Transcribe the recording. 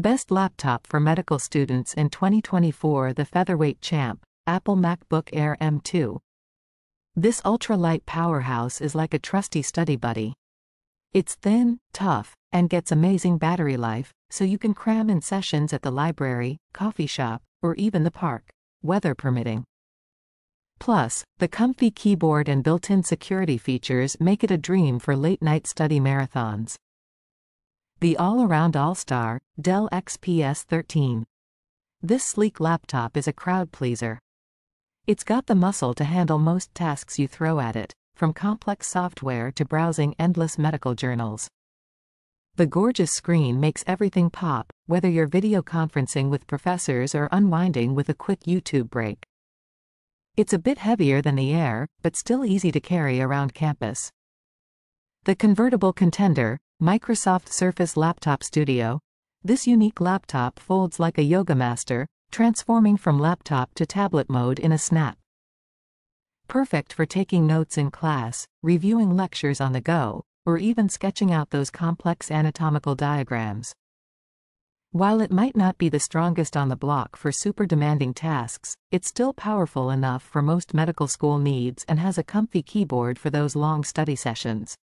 Best laptop for medical students in 2024 The Featherweight Champ, Apple MacBook Air M2. This ultra-light powerhouse is like a trusty study buddy. It's thin, tough, and gets amazing battery life, so you can cram in sessions at the library, coffee shop, or even the park, weather permitting. Plus, the comfy keyboard and built-in security features make it a dream for late-night study marathons. The all-around all-star, Dell XPS 13. This sleek laptop is a crowd pleaser. It's got the muscle to handle most tasks you throw at it, from complex software to browsing endless medical journals. The gorgeous screen makes everything pop, whether you're video conferencing with professors or unwinding with a quick YouTube break. It's a bit heavier than the Air, but still easy to carry around campus. The convertible contender, Microsoft Surface Laptop Studio. This unique laptop folds like a yoga master, transforming from laptop to tablet mode in a snap. Perfect for taking notes in class, reviewing lectures on the go, or even sketching out those complex anatomical diagrams. While it might not be the strongest on the block for super demanding tasks, it's still powerful enough for most medical school needs and has a comfy keyboard for those long study sessions.